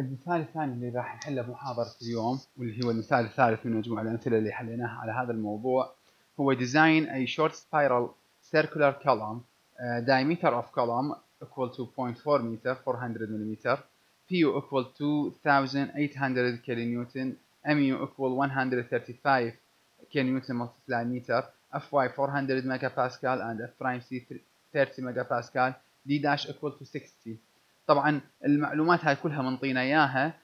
المثال الثاني اللي راح نحله بمحاضرة اليوم واللي هو المثال الثالث من مجموع الأمثلة اللي حليناها على هذا الموضوع هو design a short spiral circular column uh, diameter of column equal to 0.4 meter 400 millimeter PU equal to 2800 kilonewton MU equal 135 kilonewton multiplied meter FY 400 megapascal and F prime C 30 megapascal D dash equal to 60 طبعا المعلومات هاي كلها منطينا إياها.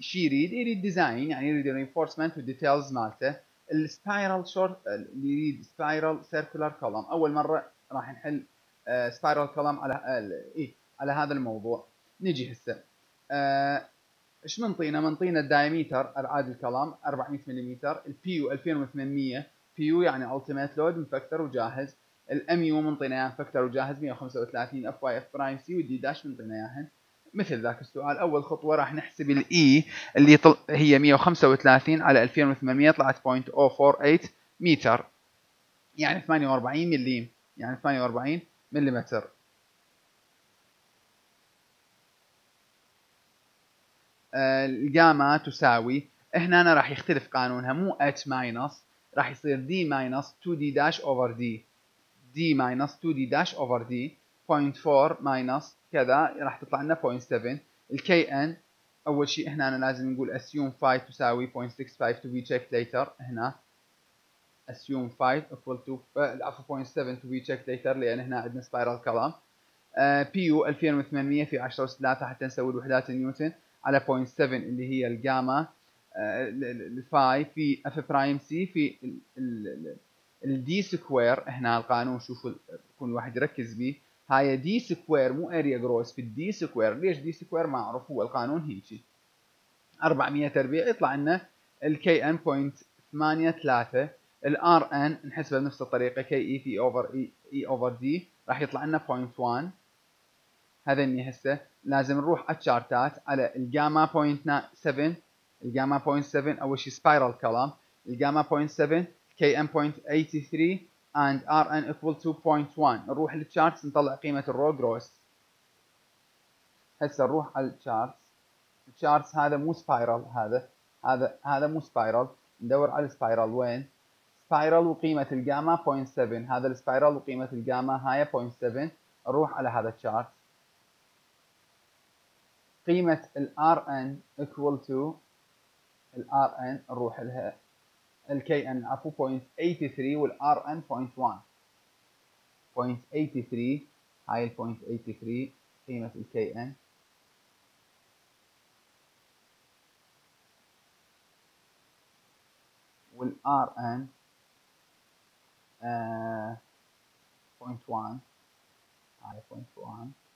شي يريد؟ يريد design يعني يريد reinforcement وال details مالته. ال spiral short اللي يريد spiral circular column أول مرة راح نحل spiral column على اي على هذا الموضوع. نجي هسه. إيش منطينا منطينا ال diameter أبعاد ال column 400 ملم ال Pu 2800 Pu يعني ultimate load مفكتر وجاهز. ال Mu منطينا اياها مفكتر وجاهز 135 fy f prime c وال d dash منطينا اياها مثل ذاك السؤال أول خطوة راح نحسب ال e اللي طل... هي 135 على 2800 طلعت 0.048 متر يعني 48 مليم يعني 48 ملم الجاما تساوي هنا راح يختلف قانونها مو h minus راح يصير d minus 2d dash over d. d minus 2d dash over d 0.4 minus كذا راح تطلع لنا 0.7 ال Kn أول شيء هنا أنا لازم نقول assume phi تساوي 0.65 to be checked later. هنا assume phi equal to عفوا 0.7 to be checked later لأن هنا عندنا spiral column. Pu 2800 في 10 اس 3 حتى نسوي الوحدات النيوتن على 0.7 اللي هي الجاما. ال phi في f prime c في ال d square هنا القانون شوفوا يكون الواحد يركز به هاي d square مو area gross في ال d square ليش d square ما أعرف هو القانون هيجي. 400 تربيع يطلع لنا ال Kn 0.83 ال Rn نحسبها بنفس الطريقة K إي في over e over d راح يطلع لنا 0.1 هذني هسه لازم نروح على ال chartات على الجاما 0.7 الجاما 0.7 أول شيء spiral column ال gamma 0.7 Kn 0.83 and rn equal to 0.1 نروح لل charts نطلع قيمة ال rho gross هسه نروح على ال charts ال charts هذا مو spiral هذا هذا هذا مو spiral ندور على ال spiral وين؟ spiral وقيمة الجاما 0.7 هذا ال spiral وقيمة الجاما هاي 0.7 نروح على هذا التشارت قيمة ال Rn equal to ال Rn نروح لها. ال Kn عفوا 0.83 وال Rn 0.1 0.83 هاي ال 0.83 قيمة ال Kn وال Rn uh, 0.1 هاي 0.1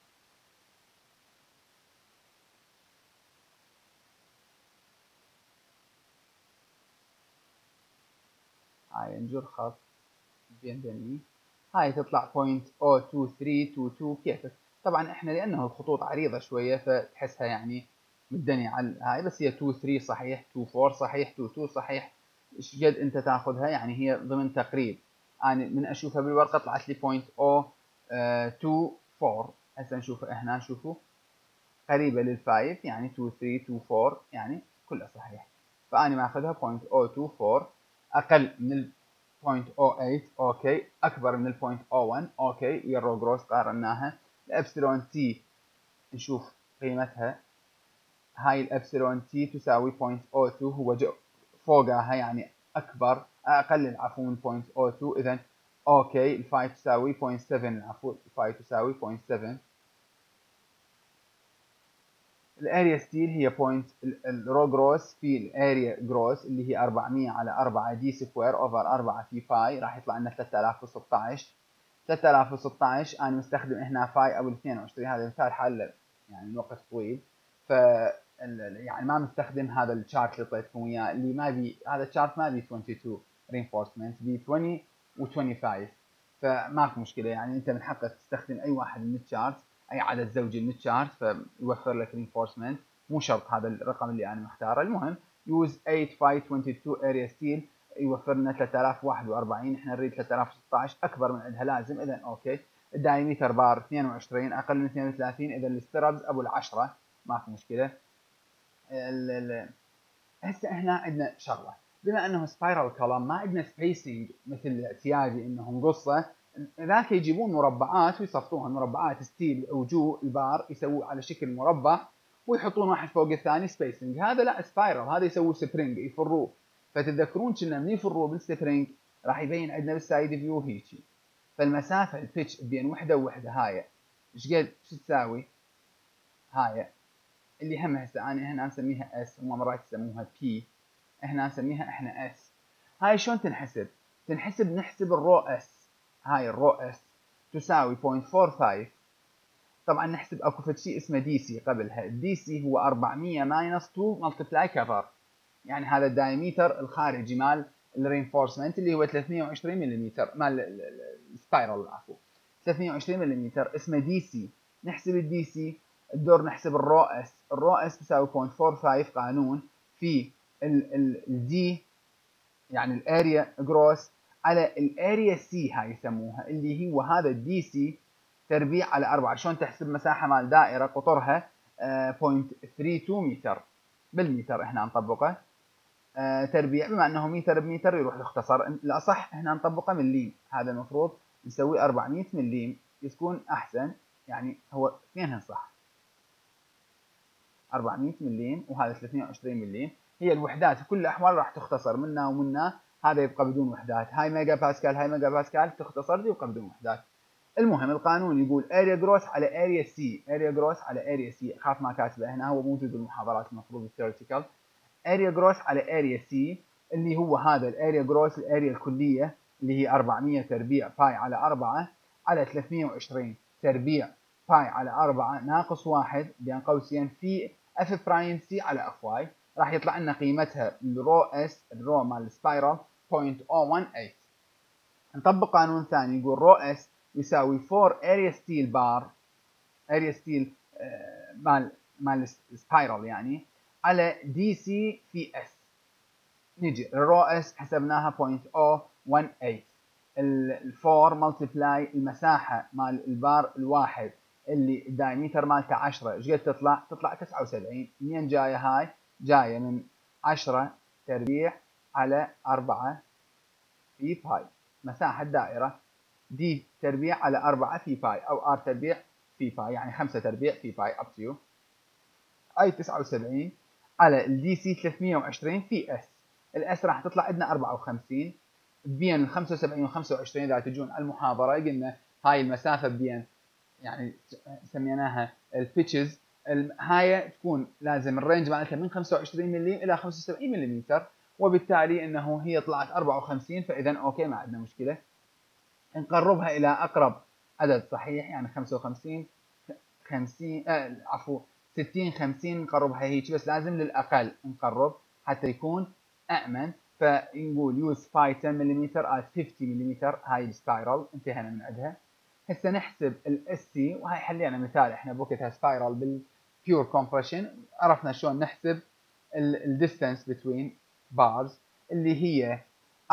هاي نجر خط بين بيني هاي تطلع 0.02322 كيفك؟ طبعا إحنا لأنه الخطوط عريضة شوية فتحسها يعني مدني على هاي بس هي 23 صحيح 24 صحيح 22 صحيح. إيش قد أنت تأخذها؟ يعني هي ضمن تقريب. أنا يعني من أشوفها بالورقة طلعت لي 0.024 هسه نشوفها هنا شوفوا. قريبة لل five يعني 2324 يعني كلها صحيح. فأنا ماخذها 0.024 أقل من ال 0.08 okay. أكبر من ال 0.01 okay. ال rho gross قارناها. ال epsilon t نشوف قيمتها. هاي ال epsilon t تساوي 0.02 هو فوقها يعني أكبر أقل عفوا من 0.02 اذا okay. ال phi تساوي 0.7 عفوا ال phi تساوي 0.7 ال area steel هي point ال rho gross في ال area gross اللي هي 400 على 4 d square over 4 في pi راح يطلع لنا 3016 3016 أنا مستخدم هنا phi أو 22 هذا مثال حل يعني الوقت طويل. ف يعني ما مستخدم هذا ال chart اللي اعطيتكم إياه اللي ما بي هذا ال chart ما بي 22 reinforcement بي 20 و25 فماكو مشكلة يعني أنت من حقك تستخدم أي واحد من ال chart أي عدد زوجي من ال chart فيوفر لك reinforcement. مو شرط هذا الرقم اللي أنا مختاره المهم use 8 phi 22 area steel يوفر لنا 3041 إحنا نريد 3016 أكبر من عندها لازم. اذا okay. ال diameter bar 22 أقل من 32 اذا ال stirrups أبو العشرة. ما في مشكله هسه هنا عندنا شغلة. بما إنه spiral column ما عندنا spacing مثل سياجي إنه نقصه ذاك يجيبون مربعات ويصفطوها مربعات steel وجو البار يسووه على شكل مربع ويحطون واحد فوق الثاني spacing هذا لا spiral هذا يسووه spring يفروه فتتذكرون كنا من يفروه بال spring راح يبين عندنا بال side view هيجي فالمسافة ال pitch بين وحدة ووحدة هاي. إيش قد؟ شو تساوي؟ هاي. اللي هم هسه أنا هنا نسميها s هم مرات يسموها p هنا نسميها إحنا s هاي شلون تنحسب؟ تنحسب نحسب ال rho s هاي ال rho s تساوي 0.45 طبعا نحسب أكو شيء اسمه dc قبلها. ال dc هو 400 minus 2 multiply cover يعني هذا ال diameter الخارجي مال ال reinforcement اللي هو 320 ملم مال ال spiral عفوا. 320 ملم اسمه dc نحسب ال dc الدور نحسب ال rho s ال rho s تساوي 0.45 قانون في ال d يعني ال area gross على ال area c هاي يسموها اللي هو هذا ال dc تربيع على 4 شلون تحسب مساحة مال دائرة قطرها؟ 0.32 آه، متر بالمتر إحنا نطبقه. آه، تربيع بما أنه متر بمتر يروح يختصر. الأصح إحنا نطبقه مليم هذا المفروض نسوي 400 مليم يكون أحسن. يعني هو اثنينهن صح؟ 400 مليم وهذا 320 مليم هي الوحدات في كل الأحوال راح تختصر منا ومنا. هذا يبقى بدون وحدات. هاي ميجا باسكال هاي ميجا باسكال تختصر دي ويبقى بدون وحدات. المهم القانون يقول area gross على area c area gross على area c أخاف ما كاتبه هنا هو موجود بالمحاضرات المفروض ال theoretical area gross على area c اللي هو هذا ال area gross ال area الكلية اللي هي 400 تربيع pi على 4 على 320 تربيع pi على 4 ناقص 1 بين قوسين في f prime c على fy راح يطلع لنا قيمتها ال rho s ال rho مال ال spiral 0.018 نطبق قانون ثاني يقول rho s يساوي 4 area steel bar area steel مال مال ال spiral يعني على dc في s نجي ال rho s حسبناها 0.018 ال four multiply المساحة مال البار الواحد اللي ال diameter مالته 10 إيش قد تطلع؟ تطلع 79 منين جاية هاي؟ جاية من 10 تربيع على 4 في pi مساحة الدائره d تربيع على 4 في pi أو r تربيع في pi يعني 5 تربيع في pi اب تو اي 79 على ال dc 320 في s ال s راح تطلع عندنا 54 بين ال 75 و 25 إذا تجون المحاضرة قلنا هاي المسافة بين يعني سميناها ال pitches هاي تكون لازم ال range مالتها من 25 ملم إلى 75 ملم وبالتالي إنه هي طلعت 54 فاذا okay ما عندنا مشكلة. نقربها إلى أقرب عدد صحيح؟ يعني 55 50 آه عفوا 60 50 نقربها هيك بس لازم للأقل نقرب حتى يكون امن فنقول use phi 10 ملم at 50 ملم هاي ال spiral انتهينا من عندها. هسه نحسب ال sc وهي حلينا مثال إحنا بوقتها spiral بال pure compression عرفنا شلون نحسب ال distance between bars اللي هي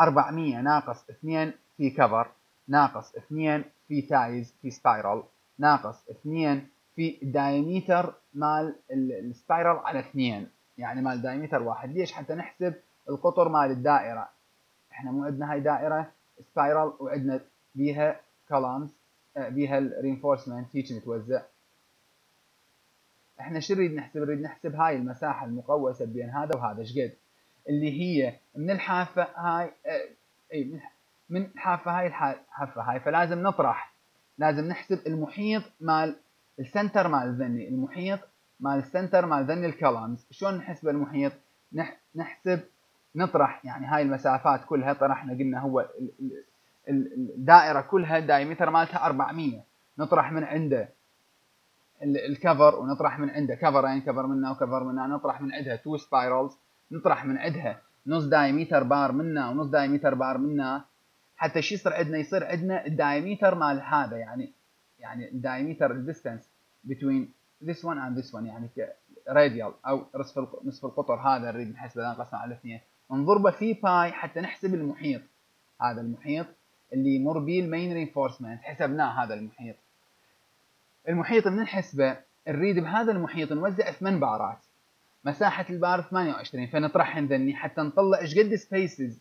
400 ناقص 2 في cover ناقص 2 في ties في spiral ناقص 2 في diameter مال ال spiral على 2 يعني مال diameter واحد. ليش؟ حتى نحسب القطر مال الدائرة. إحنا مو عندنا هاي دائرة spiral وعندنا بيها columns آه، بيها ال reinforcement هيك متوزع. إحنا شو نريد نحسب؟ نريد نحسب هاي المساحة المقوسة بين هذا وهذا. إيش قد؟ اللي هي من الحافة هاي آه، اي من الحافه هاي الحافه هاي فلازم نطرح لازم نحسب المحيط مال ال center مال الذني المحيط مال center مال ذني ال columns شلون نحسب المحيط؟ نحسب نطرح يعني هاي المسافات كلها طرحنا قلنا هو الدائرة كلها ال diameter مالتها 400 نطرح من عنده ال cover ونطرح من عنده. cover ين cover منا و cover منا نطرح من عندها two spirals نطرح من عندها. نص diameter bar منا ونص diameter bar منا. حتى شو يصير عندنا يصير عندنا ال diameter مال هذا يعني يعني ال diameter ال distance between this one and this one يعني radial أو نصف نصف القطر هذا نريد نحسبه نقسمه على اثنين نضربه في pi حتى نحسب المحيط. هذا المحيط اللي يمر به ال main reinforcement حسبناه هذا المحيط. المحيط من نحسبه نريد بهذا المحيط نوزع ثمان بارات. مساحة البار 28 فنطرحهم ذني حتى نطلع إيش قد spaces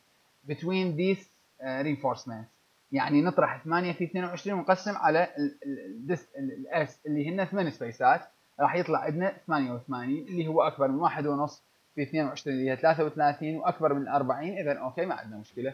these uh, reinforcements. يعني نطرح 8 في 22 ونقسم على ال s اللي هن 8 space ات راح يطلع عندنا 88 اللي هو أكبر من 1.5 في 22 اللي هي 33 وأكبر من 40 اذا okay ما عندنا مشكلة.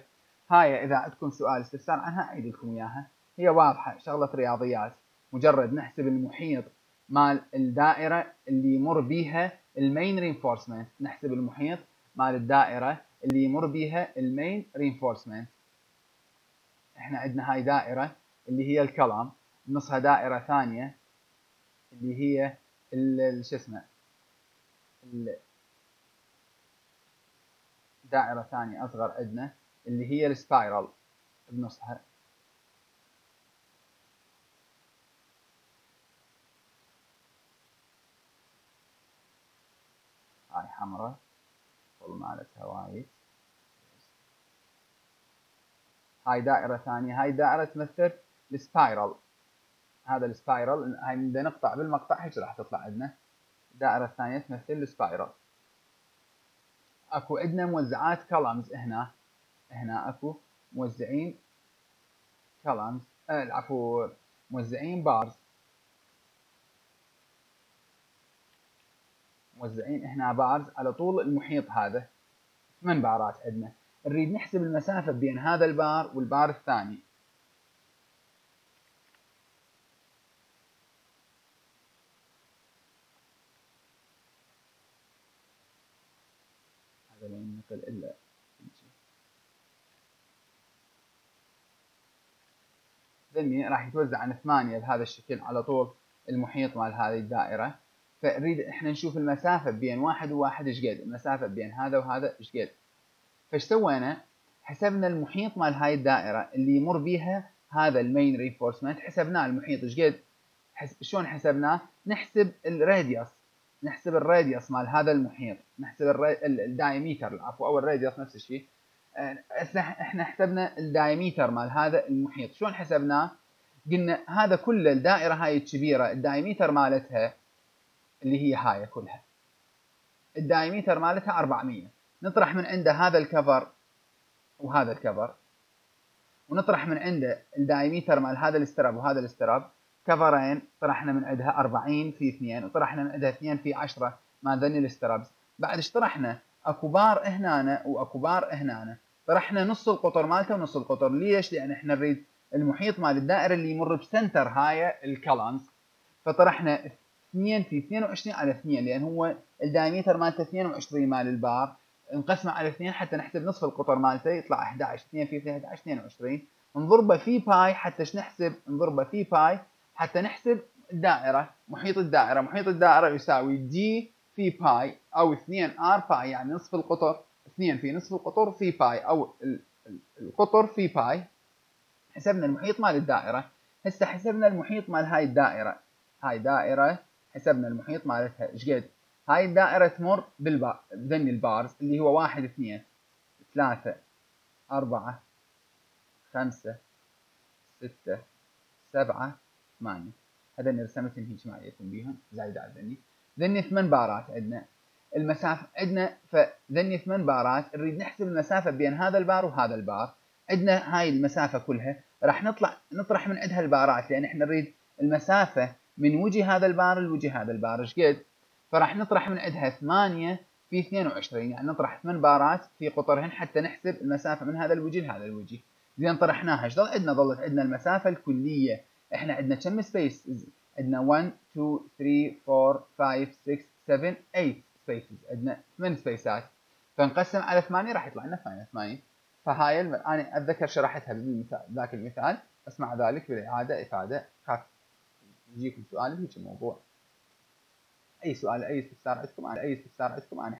هاي إذا عندكم سؤال استفسار عنها اعيد لكم إياها. هي واضحة شغلة رياضيات. مجرد نحسب المحيط مال الدائرة اللي يمر بيها ال main reinforcement نحسب المحيط مال الدائرة اللي يمر بيها ال main reinforcement إحنا عندنا هاي دائرة اللي هي ال column نصها دائرة ثانية اللي هي شو اسمه دائرة ثانية أصغر عندنا اللي هي ال spiral بنصها هاي حمراء مالتها وايد. هاي دائرة ثانية هاي دائرة تمثل السبايرال. هذا السبايرال هاي بدنا نقطع بالمقطع هيك راح تطلع عندنا. الدائرة الثانية تمثل السبايرال. أكو عندنا موزعات كولمز هنا. هنا أكو موزعين كولمز آه عفوا موزعين بارز موزعين هنا بارز على طول المحيط هذا. ثمان بارات عندنا. نريد نحسب المسافة بين هذا البار والبار الثاني. هذا لا ينقل إلا. ذني راح يتوزع عن ثمانية بهذا الشكل على طول المحيط مال هذه الدائرة. فنريد إحنا نشوف المسافة بين واحد وواحد إيش قد؟ المسافة بين هذا وهذا إيش قد؟ فإيش سوينا؟ حسبنا المحيط مال هاي الدائرة اللي يمر بيها هذا ال main reinforcement حسبناه المحيط إيش قد؟ حس... شلون حسبناه؟ نحسب ال radius نحسب ال radius مال هذا المحيط نحسب ال ra... ال diameter العفو أو ال radius نفس الشيء. آه، إحنا حسبنا ال diameter مال هذا المحيط. شلون حسبناه؟ قلنا هذا كله الدائرة هاي الكبيرة ال diameter مالتها اللي هي هاي كلها. ال diameter مالتها 400 نطرح من عنده هذا ال cover وهذا ال cover. ونطرح من عنده ال diameter مال هذا ال stirrup وهذا ال stirrup. cover ين طرحنا من عندها 40 في 2 وطرحنا من عندها 2 في 10 مال ذني ال stirrups. بعد إيش طرحنا؟ أكو بار هنا وأكو بار هنا طرحنا نص القطر مالته ونص القطر. ليش؟ لأن إحنا نريد المحيط مال الدائرة اللي يمر ب center هاي ال columns فطرحنا 2 في 22 على 2 لأن هو ال diameter مالته 22 مال البار نقسمه على 2 حتى نحسب نصف القطر مالته يطلع 11 2 في 11 22 نضربه في pi حتى نحسب؟ نضربه في pi حتى نحسب الدائرة محيط الدائرة محيط الدائرة يساوي d في pi أو 2 r pi يعني نصف القطر 2 في نصف القطر في pi أو القطر في pi. حسبنا المحيط مال الدائرة هسه حسبنا المحيط مال هاي الدائرة هاي دائرة حسبنا المحيط مالتها إيش قد؟ هاي الدائرة تمر بال ba.. ال bars اللي هو 1 2 3 4 5 6 7 8 هذا رسمتهم هيك معيكم بيهم زايد على ذني ذني ثمان بارات عندنا. المسافة عندنا فذني ثمان بارات. نريد نحسب المسافة بين هذا البار وهذا البار. عندنا هاي المسافة كلها. راح نطلع نطرح من عندها البارات لأن إحنا نريد المسافة من وجه هذا البار لوجه هذا البار إيش قد؟ فراح نطرح من عندها 8 في 22 يعني نطرح 8 بارات في قطرهن حتى نحسب المسافة من هذا الوجه لهذا الوجه زين طرحناها إيش ضل عندنا؟ ظلت عندنا المسافة الكلية إحنا عندنا كم space؟ عندنا 1 2 3 4 5 6 7 8 spaces عندنا 8 space ات فنقسم على 8 راح يطلع لنا 88 فهاي أنا أتذكر شرحتها ذاك المثال بس مع ذلك بالإعادة إفادة خاف يجيكم سؤال بهيك الموضوع. أي سؤال أي استفسار عندكم أنا أي استفسار عندكم أنا